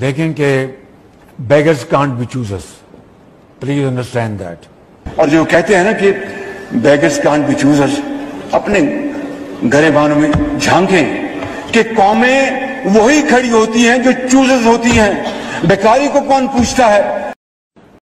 دیکھیں کہ beggars can't be choosers please understand that اور جو کہتے ہیں نا کہ بیگرز کانٹ بی چوزرس اپنے گرے بانوں میں جھانکیں کہ قومیں وہی کھڑی ہوتی ہیں جو چوزرز ہوتی ہیں۔ بیکاری کو کون پوچھتا ہے؟